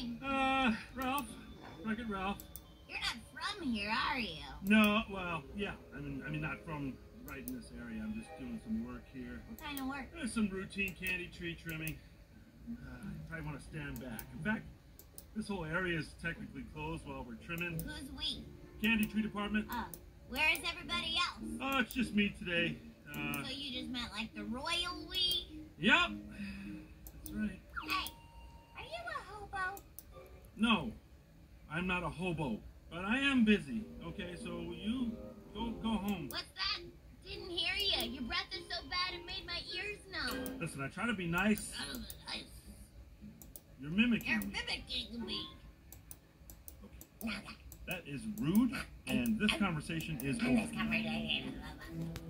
name? Uh, Ralph. Rugged Ralph. You're not from here, are you? No, well, yeah. I mean, I mean, not from right in this area. I'm just doing some work here. What kind of work? There's some routine candy tree trimming. Uh, you probably want to stand back. In fact, this whole area is technically closed while we're trimming. Who's we? Candy tree department. Oh, where is everybody else? Oh, it's just me today. Uh, So you just meant like the royal we? yep. That's right. Hey, are you a hobo? No, I'm not a hobo, but I am busy. Okay, so you go go home. What's that? Didn't hear you. Your breath is so bad it made my ears numb. Listen, I try to be nice. Oh, I- You're mimicking You're mimicking me. Okay. That is rude, and this conversation is And this over. conversation is over.